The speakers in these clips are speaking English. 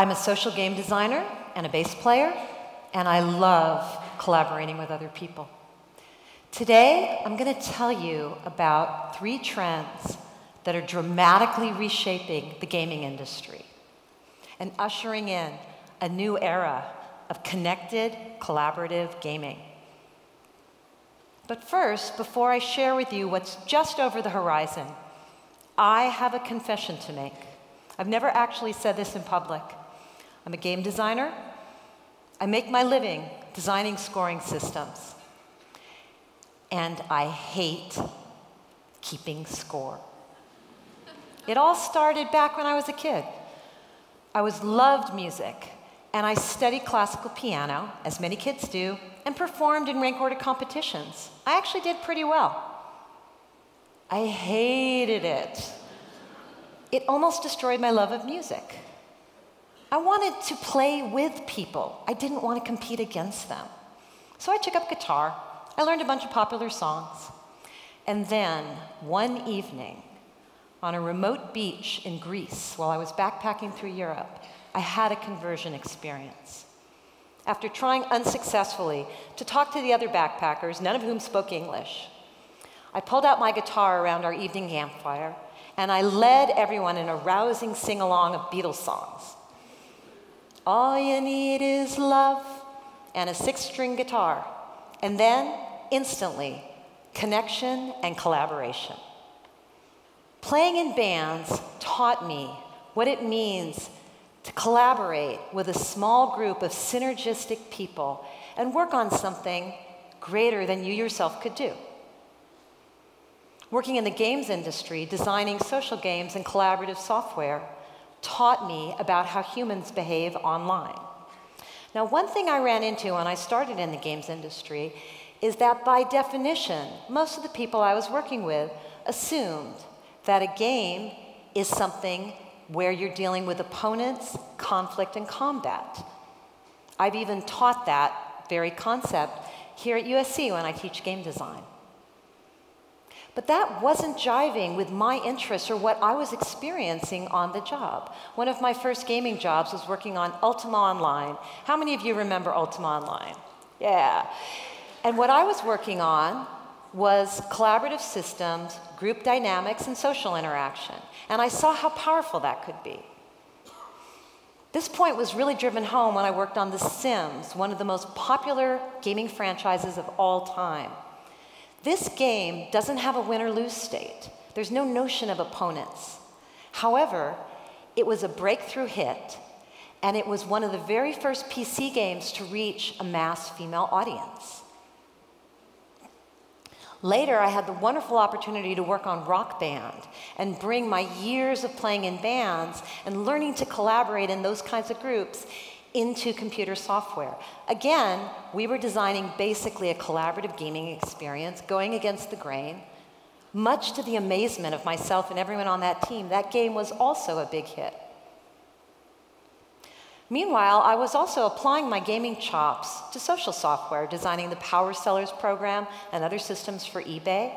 I'm a social game designer and a bass player, and I love collaborating with other people. Today, I'm going to tell you about three trends that are dramatically reshaping the gaming industry and ushering in a new era of connected, collaborative gaming. But first, before I share with you what's just over the horizon, I have a confession to make. I've never actually said this in public. I'm a game designer. I make my living designing scoring systems. And I hate keeping score. It all started back when I was a kid. I was loved music, and I studied classical piano, as many kids do, and performed in rank order competitions. I actually did pretty well. I hated it. It almost destroyed my love of music. I wanted to play with people. I didn't want to compete against them. So I took up guitar. I learned a bunch of popular songs. And then, one evening, on a remote beach in Greece, while I was backpacking through Europe, I had a conversion experience. After trying unsuccessfully to talk to the other backpackers, none of whom spoke English, I pulled out my guitar around our evening campfire and I led everyone in a rousing sing along of Beatles songs. All you need is love and a six string guitar, and then instantly, connection and collaboration. Playing in bands taught me what it means to collaborate with a small group of synergistic people and work on something greater than you yourself could do. Working in the games industry, designing social games and collaborative software taught me about how humans behave online. Now, one thing I ran into when I started in the games industry is that by definition, most of the people I was working with assumed that a game is something where you're dealing with opponents, conflict, and combat. I've even taught that very concept here at USC when I teach game design. But that wasn't jiving with my interests or what I was experiencing on the job. One of my first gaming jobs was working on Ultima Online. How many of you remember Ultima Online? Yeah. And what I was working on was collaborative systems, group dynamics, and social interaction. And I saw how powerful that could be. This point was really driven home when I worked on The Sims, one of the most popular gaming franchises of all time. This game doesn't have a win or lose state. There's no notion of opponents. However, it was a breakthrough hit, and it was one of the very first PC games to reach a mass female audience. Later, I had the wonderful opportunity to work on Rock Band and bring my years of playing in bands and learning to collaborate in those kinds of groups into computer software. Again, we were designing basically a collaborative gaming experience, going against the grain. Much to the amazement of myself and everyone on that team, that game was also a big hit. Meanwhile, I was also applying my gaming chops to social software, designing the Power Sellers program and other systems for eBay,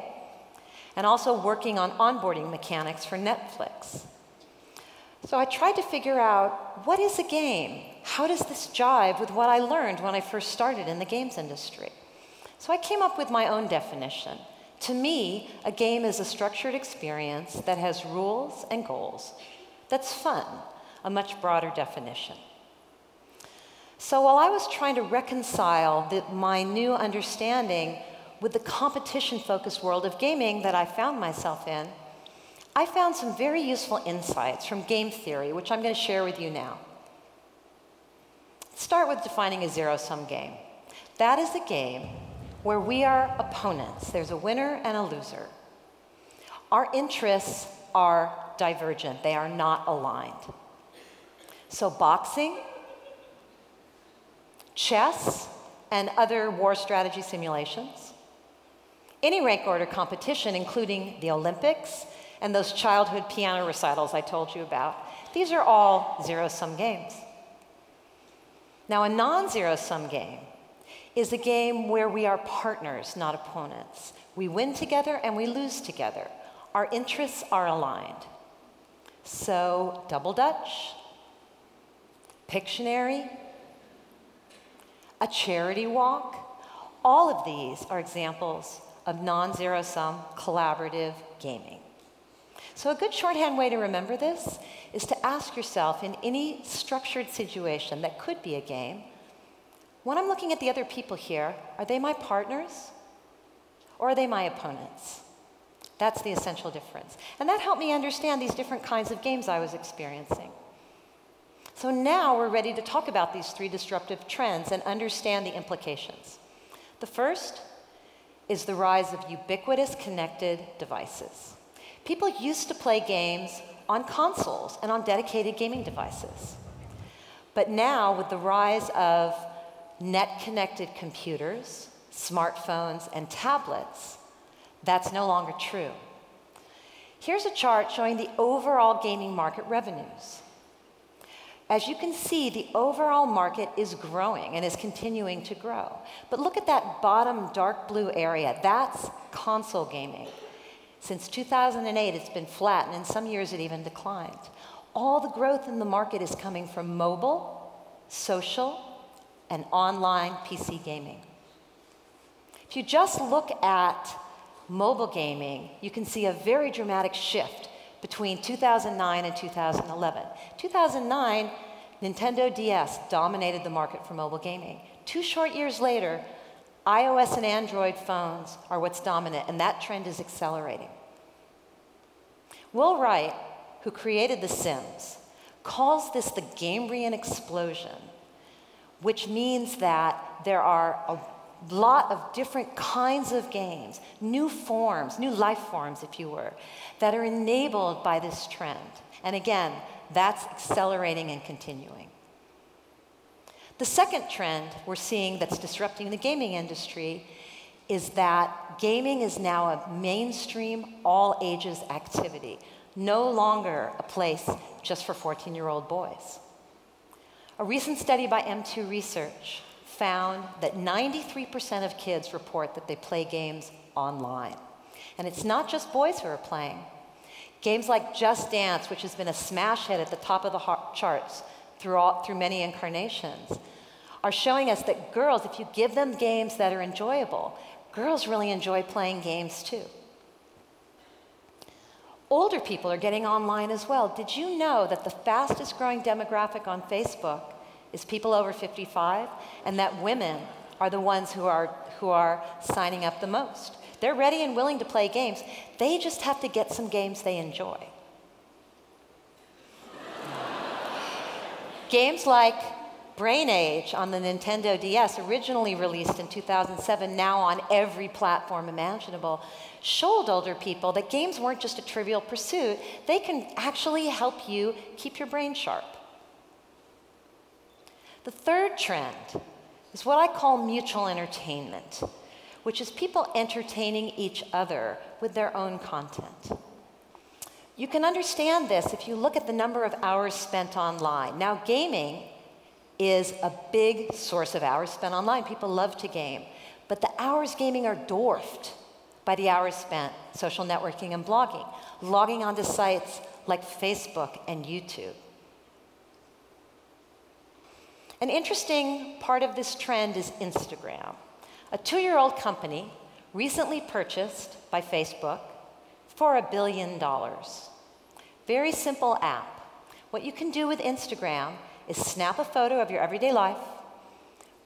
and also working on onboarding mechanics for Netflix. So I tried to figure out what is a game? How does this jive with what I learned when I first started in the games industry? So I came up with my own definition. To me, a game is a structured experience that has rules and goals. That's fun, a much broader definition. So while I was trying to reconcile the, my new understanding with the competition focused world of gaming that I found myself in, I found some very useful insights from game theory, which I'm going to share with you now. Start with defining a zero sum game. That is a game where we are opponents. There's a winner and a loser. Our interests are divergent, they are not aligned. So, boxing, chess, and other war strategy simulations, any rank order competition, including the Olympics and those childhood piano recitals I told you about, these are all zero sum games. Now, a non zero sum game is a game where we are partners, not opponents. We win together and we lose together. Our interests are aligned. So, double Dutch, Pictionary, a charity walk. All of these are examples of non zero sum collaborative gaming. So, a good shorthand way to remember this is to ask yourself in any structured situation that could be a game when I'm looking at the other people here, are they my partners or are they my opponents? That's the essential difference. And that helped me understand these different kinds of games I was experiencing. So now we're ready to talk about these three disruptive trends and understand the implications. The first is the rise of ubiquitous connected devices. People used to play games on consoles and on dedicated gaming devices. But now, with the rise of net connected computers, smartphones, and tablets, that's no longer true. Here's a chart showing the overall gaming market revenues. As you can see, the overall market is growing and is continuing to grow. But look at that bottom dark blue area. That's console gaming. Since 2008, it's been flat, and in some years, it even declined. All the growth in the market is coming from mobile, social, and online PC gaming. If you just look at mobile gaming, you can see a very dramatic shift between 2009 and 2011. 2009, Nintendo DS dominated the market for mobile gaming. Two short years later, iOS and Android phones are what's dominant, and that trend is accelerating. Will Wright, who created The Sims, calls this the Cambrian explosion, which means that there are a lot of different kinds of games, new forms, new life forms, if you were, that are enabled by this trend. And again, that's accelerating and continuing. The second trend we're seeing that's disrupting the gaming industry is that gaming is now a mainstream, all ages activity, no longer a place just for 14 year old boys. A recent study by M2 Research found that 93% of kids report that they play games online. And it's not just boys who are playing. Games like Just Dance, which has been a smash hit at the top of the charts through, all, through many incarnations, are showing us that girls, if you give them games that are enjoyable, girls really enjoy playing games too. Older people are getting online as well. Did you know that the fastest growing demographic on Facebook is people over 55, and that women are the ones who are, who are signing up the most. They're ready and willing to play games. They just have to get some games they enjoy. Games like Brain Age on the Nintendo DS, originally released in 2007, now on every platform imaginable, showed older people that games weren't just a trivial pursuit, they can actually help you keep your brain sharp. The third trend is what I call mutual entertainment, which is people entertaining each other with their own content. You can understand this if you look at the number of hours spent online. Now, gaming is a big source of hours spent online. People love to game. But the hours gaming are dwarfed by the hours spent social networking and blogging, logging onto sites like Facebook and YouTube. An interesting part of this trend is Instagram. A two year old company recently purchased by Facebook for a billion dollars. Very simple app. What you can do with Instagram is snap a photo of your everyday life,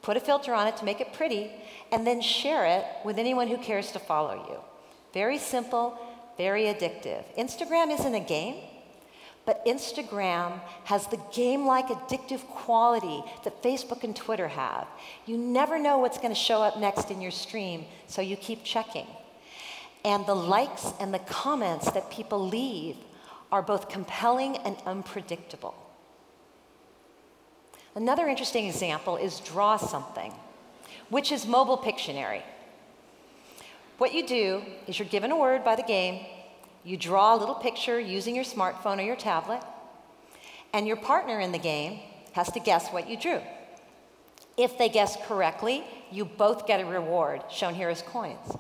put a filter on it to make it pretty, and then share it with anyone who cares to follow you. Very simple, very addictive. Instagram isn't a game, but Instagram has the game like addictive quality that Facebook and Twitter have. You never know what's going to show up next in your stream, so you keep checking. And the likes and the comments that people leave are both compelling and unpredictable. Another interesting example is Draw Something, which is mobile Pictionary. What you do is you're given a word by the game, you draw a little picture using your smartphone or your tablet, and your partner in the game has to guess what you drew. If they guess correctly, you both get a reward, shown here as coins.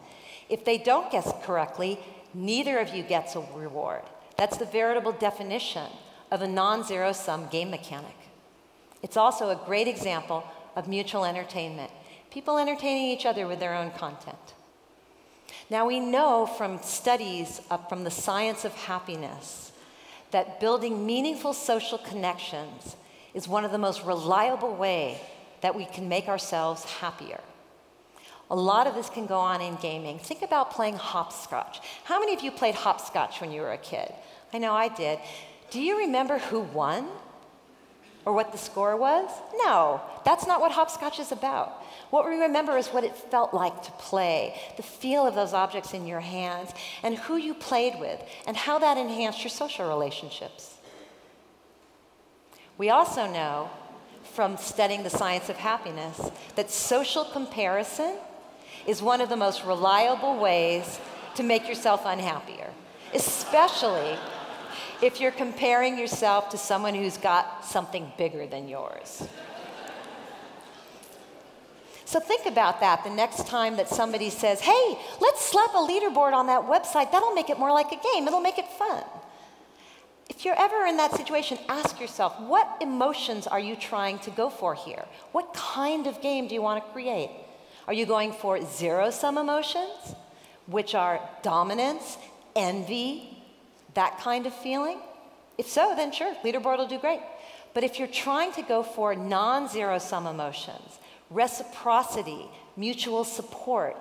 If they don't guess correctly, neither of you gets a reward. That's the veritable definition of a non zero sum game mechanic. It's also a great example of mutual entertainment, people entertaining each other with their own content. Now, we know from studies from the science of happiness that building meaningful social connections is one of the most reliable ways that we can make ourselves happier. A lot of this can go on in gaming. Think about playing hopscotch. How many of you played hopscotch when you were a kid? I know I did. Do you remember who won? Or what the score was? No, that's not what hopscotch is about. What we remember is what it felt like to play, the feel of those objects in your hands, and who you played with, and how that enhanced your social relationships. We also know from studying the science of happiness that social comparison is one of the most reliable ways to make yourself unhappier, especially if you're comparing yourself to someone who's got something bigger than yours. So think about that the next time that somebody says, hey, let's slap a leaderboard on that website. That'll make it more like a game, it'll make it fun. If you're ever in that situation, ask yourself, what emotions are you trying to go for here? What kind of game do you want to create? Are you going for zero sum emotions, which are dominance, envy, that kind of feeling? If so, then sure, leaderboard will do great. But if you're trying to go for non zero sum emotions, reciprocity, mutual support,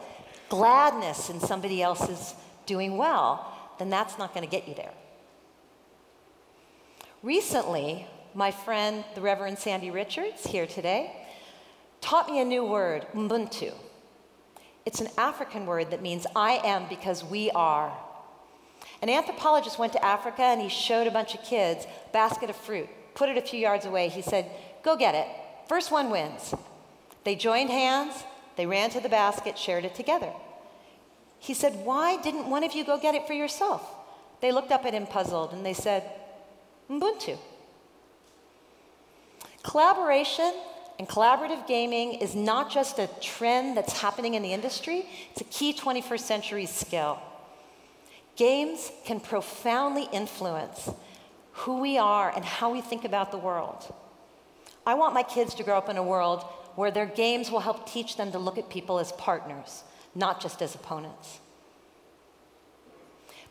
gladness in somebody else's doing well, then that's not going to get you there. Recently, my friend, the Reverend Sandy Richards, here today, taught me a new word, Ubuntu. It's an African word that means I am because we are. An anthropologist went to Africa and he showed a bunch of kids a basket of fruit, put it a few yards away. He said, Go get it. First one wins. They joined hands, they ran to the basket, shared it together. He said, Why didn't one of you go get it for yourself? They looked up at him puzzled and they said, Ubuntu. Collaboration and collaborative gaming is not just a trend that's happening in the industry, it's a key 21st century skill. Games can profoundly influence who we are and how we think about the world. I want my kids to grow up in a world where their games will help teach them to look at people as partners, not just as opponents.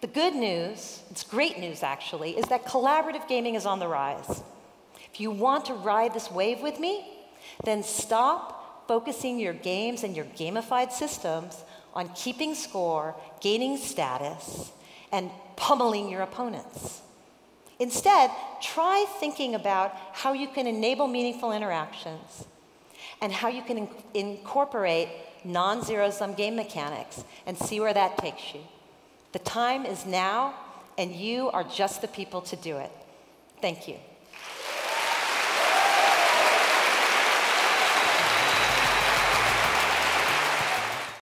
The good news, it's great news actually, is that collaborative gaming is on the rise. If you want to ride this wave with me, then stop focusing your games and your gamified systems on keeping score, gaining status, and pummeling your opponents. Instead, try thinking about how you can enable meaningful interactions and how you can in incorporate non zero sum game mechanics and see where that takes you. The time is now, and you are just the people to do it. Thank you.